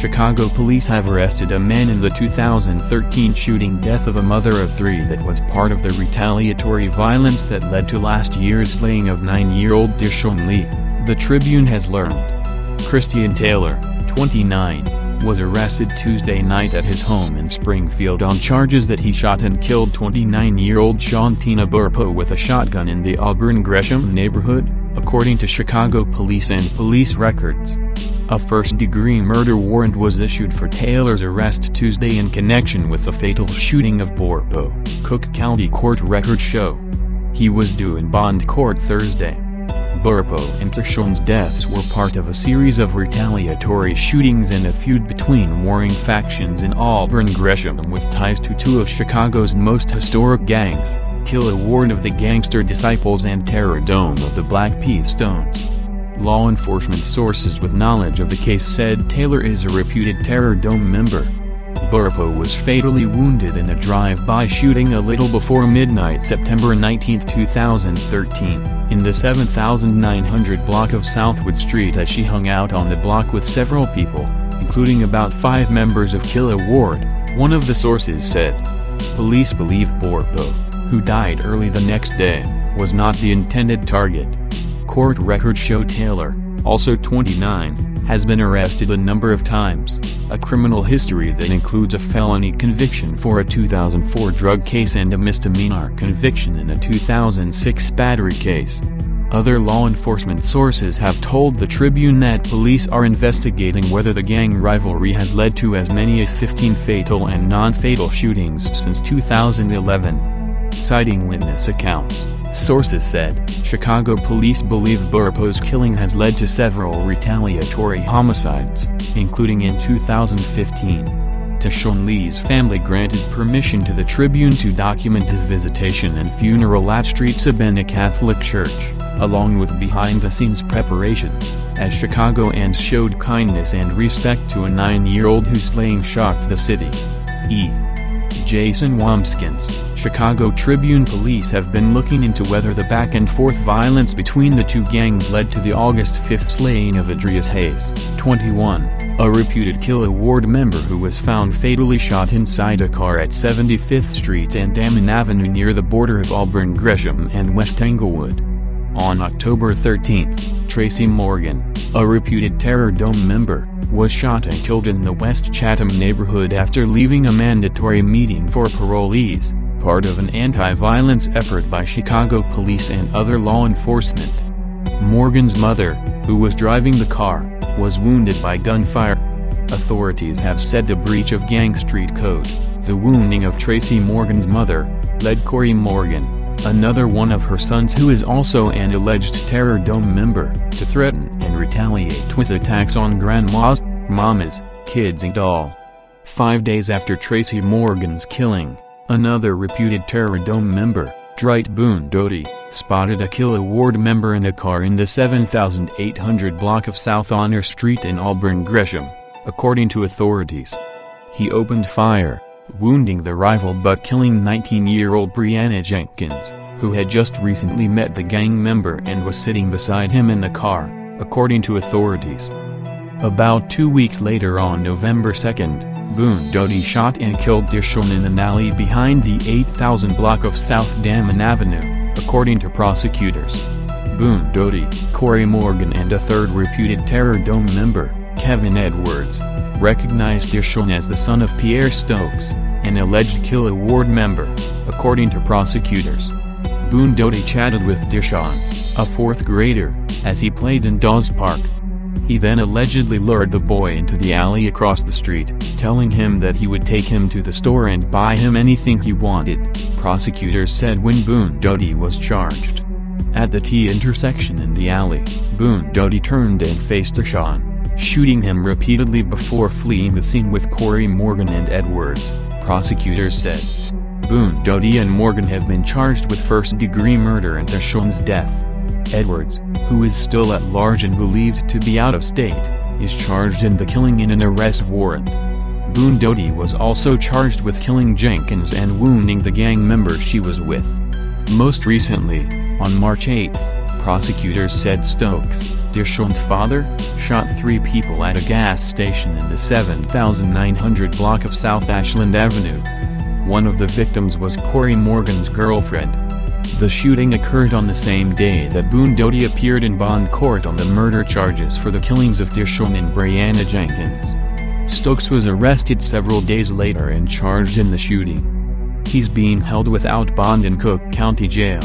Chicago police have arrested a man in the 2013 shooting death of a mother of three that was part of the retaliatory violence that led to last year's slaying of nine-year-old Tyshawn Lee, the Tribune has learned. Christian Taylor, 29, was arrested Tuesday night at his home in Springfield on charges that he shot and killed 29-year-old Shantina Burpo with a shotgun in the Auburn Gresham neighborhood, according to Chicago police and police records. A first-degree murder warrant was issued for Taylor's arrest Tuesday in connection with the fatal shooting of Burpo, Cook County court records show. He was due in bond court Thursday. Burpo and Tyshawn's deaths were part of a series of retaliatory shootings and a feud between warring factions in Auburn Gresham with ties to two of Chicago's most historic gangs, Killa Ward of the Gangster Disciples and Terror Dome of the Black P. Stones. Law enforcement sources with knowledge of the case said Taylor is a reputed Terror Dome member. Burpo was fatally wounded in a drive-by shooting a little before midnight September 19, 2013, in the 7900 block of Southwood Street as she hung out on the block with several people, including about five members of Killa Ward, one of the sources said. Police believe Burpo, who died early the next day, was not the intended target. Court records show Taylor, also 29, has been arrested a number of times, a criminal history that includes a felony conviction for a 2004 drug case and a misdemeanor conviction in a 2006 battery case. Other law enforcement sources have told the Tribune that police are investigating whether the gang rivalry has led to as many as 15 fatal and non-fatal shootings since 2011. Citing witness accounts, sources said, Chicago police believe Burpo's killing has led to several retaliatory homicides, including in 2015. Tyshawn Lee's family granted permission to the Tribune to document his visitation and funeral at Street Sabina Catholic Church, along with behind-the-scenes preparations, as Chicago and showed kindness and respect to a nine-year-old whose slaying shocked the city. E. Jason Wambsgans, Chicago Tribune police have been looking into whether the back-and-forth violence between the two gangs led to the August 5 slaying of Adrius Hayes, 21, a reputed Killa Ward member who was found fatally shot inside a car at 75th Street and Damen Avenue near the border of Auburn Gresham and West Englewood. On October 13, Tracy Morgan, a reputed Terror Dome member, was shot and killed in the West Chatham neighborhood after leaving a mandatory meeting for parolees, part of an anti-violence effort by Chicago police and other law enforcement. Morgan's mother, who was driving the car, was wounded by gunfire. Authorities have said the breach of Gang Street Code, the wounding of Tracy Morgan's mother, led Corey Morgan, another one of her sons who is also an alleged Terror Dome member, to threaten and retaliate with attacks on grandmas, mamas, kids and all. Five days after Tracy Morgan's killing, another reputed Terror Dome member, Dwright Boone Doty, spotted a Kill Ward member in a car in the 7800 block of South Honor Street in Auburn Gresham, according to authorities. He opened fire, wounding the rival but killing 19-year-old Brianna Jenkins, who had just recently met the gang member and was sitting beside him in the car, according to authorities. About two weeks later on November 2nd, Boone Doty shot and killed Tyshawn in an alley behind the 8000 block of South Damen Avenue, according to prosecutors. Boone Doty, Corey Morgan and a third reputed Terror Dome member, Kevin Edwards, recognized Tyshawn as the son of Pierre Stokes, an alleged Killa Ward member, according to prosecutors. Boone Doty chatted with Tyshawn, a fourth grader, as he played in Dawes Park. He then allegedly lured the boy into the alley across the street, telling him that he would take him to the store and buy him anything he wanted, prosecutors said when Boone Doty was charged. At the T intersection in the alley, Boone Doty turned and faced Tyshawn, shooting him repeatedly before fleeing the scene with Corey Morgan and Edwards, prosecutors said. Boone Doty and Morgan have been charged with first-degree murder and Tyshawn's death. Edwards, who is still at large and believed to be out of state, is charged in the killing in an arrest warrant. Boone Doty was also charged with killing Jenkins and wounding the gang member she was with. Most recently, on March 8, Prosecutors said Stokes, Tyshawn's father, shot three people at a gas station in the 7900 block of South Ashland Avenue. One of the victims was Corey Morgan's girlfriend. The shooting occurred on the same day that Boone Doty appeared in bond court on the murder charges for the killings of Dershown and Brianna Jenkins. Stokes was arrested several days later and charged in the shooting. He's being held without bond in Cook County Jail.